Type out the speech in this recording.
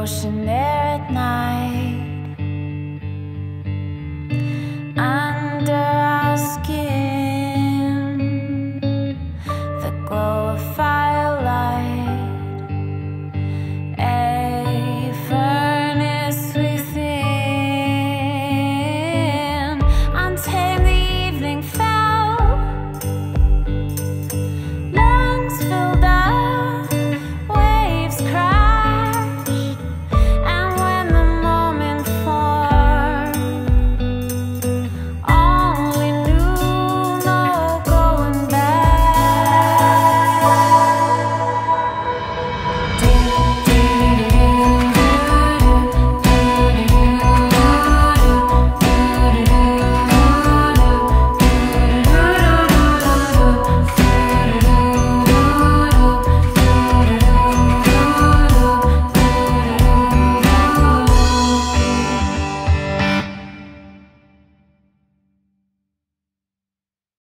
ocean there at night.